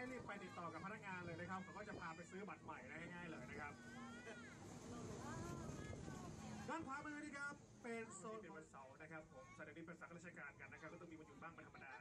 ให้รีบไปติดต่อกับพนักงานเลยนะครับเขาก็จะพาไปซื้อบัตรใหม่ได้ง่ายๆเลยนะครับ ด้านขวามือนี่ครับเป็นโซนเป็นวันเสาร์นะครับผมสัปดาห์นี้เป็นสักราชการกันนะครับก็ต้องมีวันหยุดบ้างเป็นธรรมดา